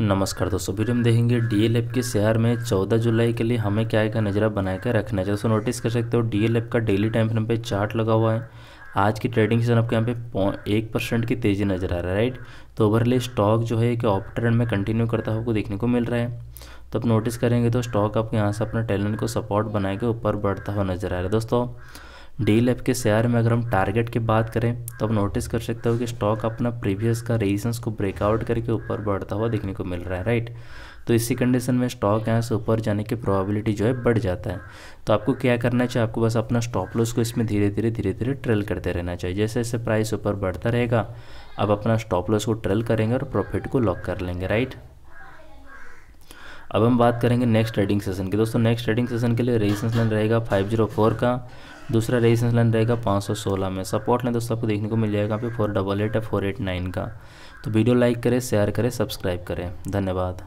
नमस्कार दोस्तों, वीडियो में देखेंगे डीएलएफ के शेयर में 14 जुलाई के लिए हमें क्या क्या नज़रा बना कर रखना है। जैसे नोटिस कर सकते हो डीएलएफ का डेली टाइम फ्रेम पे चार्ट लगा हुआ है। आज की ट्रेडिंग सेशन आपके यहाँ पे एक परसेंट की तेज़ी नज़र आ रहा है राइट तो ओवरले स्टॉक जो है कि ऑप ट्रेंड में कंटिन्यू करता हुआ देखने को मिल रहा है। तो आप नोटिस करेंगे तो स्टॉक आपके यहाँ से अपना टैलेंट को सपोर्ट बना के ऊपर बढ़ता हुआ नज़र आ रहा है। दोस्तों डी लैब के शेयर में अगर हम टारगेट की बात करें तो आप नोटिस कर सकते हो कि स्टॉक अपना प्रीवियस का रेजिशंस को ब्रेकआउट करके ऊपर बढ़ता हुआ देखने को मिल रहा है, राइट? तो इसी कंडीशन में स्टॉक यहाँ से ऊपर जाने की प्रोबेबिलिटी जो है बढ़ जाता है। तो आपको क्या करना चाहिए आपको बस अपना स्टॉप लॉस को इसमें धीरे धीरे धीरे धीरे ट्रेल करते रहना चाहिए। जैसे जैसे प्राइस ऊपर बढ़ता रहेगा अब अपना स्टॉप लॉस को ट्रेल करेंगे और प्रॉफिट को लॉक कर लेंगे, राइट? अब हम बात करेंगे नेक्स्ट ट्रेडिंग सेशन की। दोस्तों नेक्स्ट ट्रेडिंग सेशन के लिए रेजिस्टेंस लाइन रहेगा 504 का। दूसरा रेजिस्टेंस लाइन रहेगा 516 में। सपोर्ट लाइन दोस्तों आपको देखने को मिल जाएगा पे फोर डबल एट या फोर एट नाइन का। तो वीडियो लाइक करें, शेयर करें, सब्सक्राइब करें। धन्यवाद।